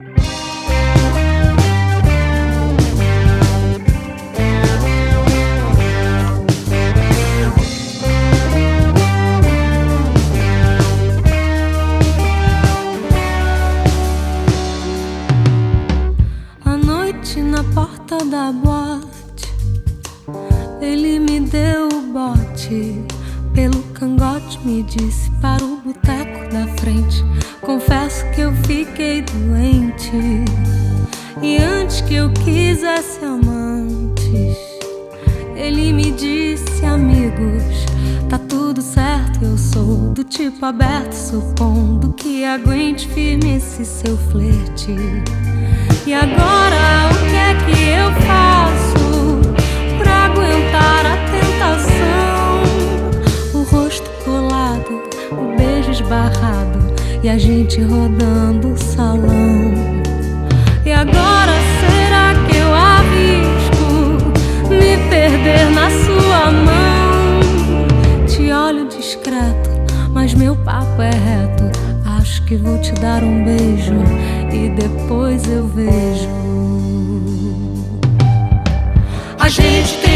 A noite na porta da boate, ele me deu me disse para o boteco da frente. Confesso que eu fiquei doente. E antes que eu quisesse amantes, ele me disse, amigos, tá tudo certo. Eu sou do tipo aberto, supondo que aguente firme esse seu flerte. E agora o que é que eu faço e a gente rodando o salão. E agora será que eu arrisco me perder na sua mão? Te olho discreto, mas meu papo é reto. Acho que vou te dar um beijo e depois eu vejo. A gente tem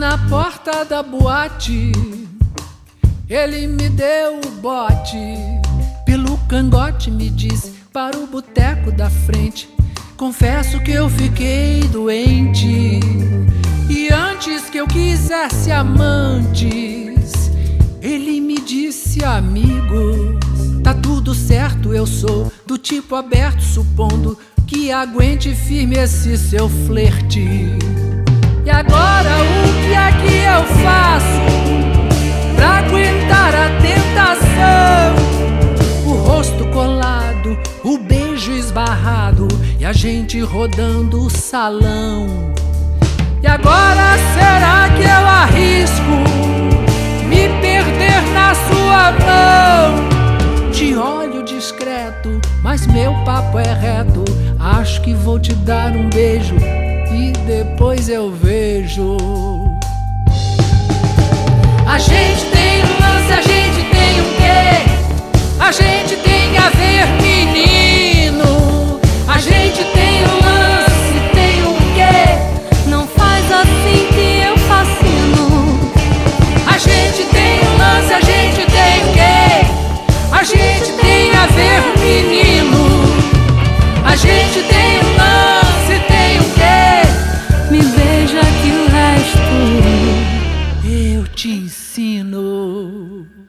na porta da boate, ele me deu o bote. Pelo cangote me disse para o boteco da frente. Confesso que eu fiquei doente. E antes que eu quisesse amantes, ele me disse, amigo, tá tudo certo, eu sou do tipo aberto, supondo que aguente firme esse seu flerte. E agora o que é que eu faço pra aguentar a tentação? O rosto colado, o beijo esbarrado e a gente rodando o salão. E agora será que eu arrisco me perder na sua mão? Te olho discreto, mas meu papo é reto. Acho que vou te dar um beijo e depois eu vejo. A gente tem you.